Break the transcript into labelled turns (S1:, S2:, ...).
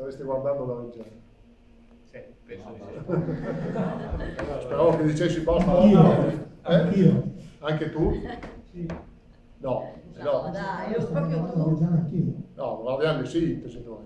S1: Staresti guardando la regia.
S2: Sì, penso di sì.
S1: Speravo che dicessi basta.
S3: Anch'io,
S1: Eh?
S3: anch'io.
S1: Anche tu?
S3: Sì.
S1: No,
S4: No,
S1: no,
S4: dai, io proprio tu.
S1: no, guardiamo abbiamo sintesi se tu.